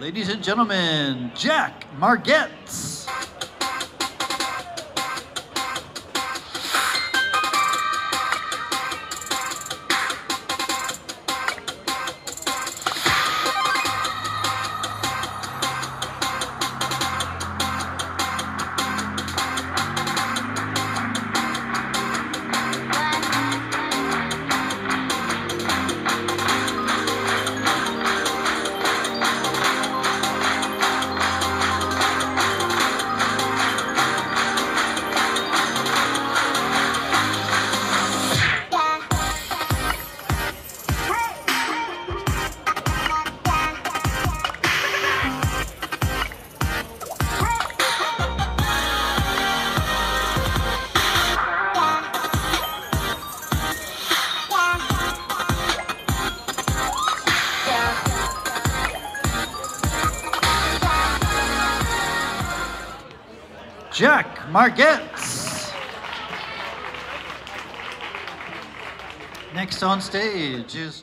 Ladies and gentlemen, Jack Margetts. Jack Margetts. Next on stage is